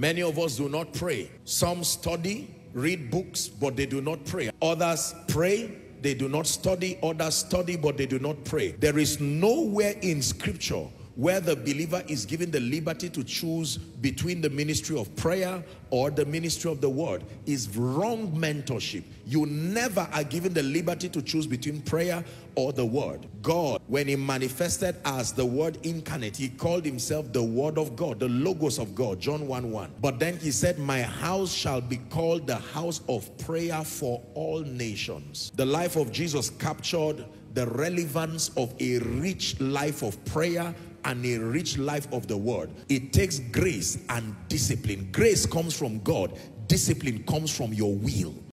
Many of us do not pray. Some study, read books, but they do not pray. Others pray, they do not study. Others study, but they do not pray. There is nowhere in scripture where the believer is given the liberty to choose between the ministry of prayer or the ministry of the word is wrong mentorship. You never are given the liberty to choose between prayer or the word. God, when he manifested as the word incarnate, he called himself the word of God, the logos of God, John 1 1. But then he said, my house shall be called the house of prayer for all nations. The life of Jesus captured the relevance of a rich life of prayer and a rich life of the word. It takes grace and discipline. Grace comes from God. Discipline comes from your will.